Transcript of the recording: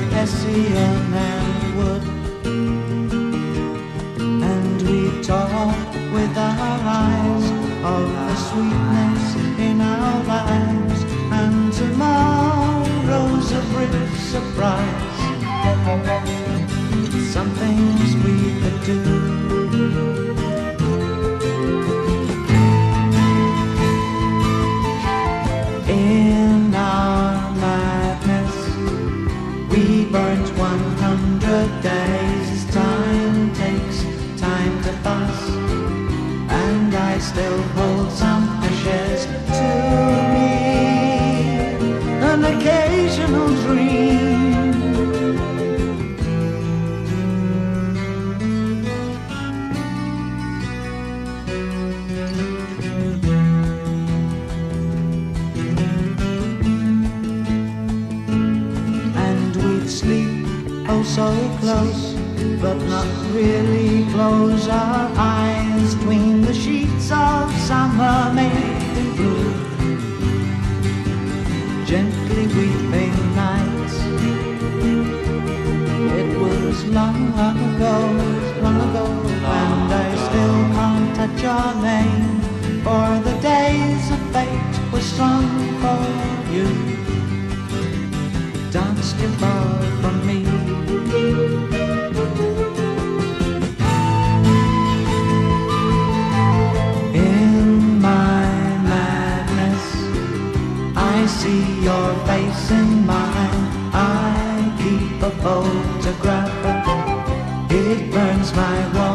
Hessian and wood. And we talk with our eyes of the sweetness in our lives. And tomorrow's a brief surprise. We 100 days. Time takes time to pass, and I still hold some ashes to me. An occasional oh so close, but not really close our eyes between the sheets of summer made in blue. Gently weeping nights. It was long, long ago, long ago, and I still can't touch your name. For the days of fate were strong for you danced you far from me. see your face in mine. I keep a photograph. It burns my.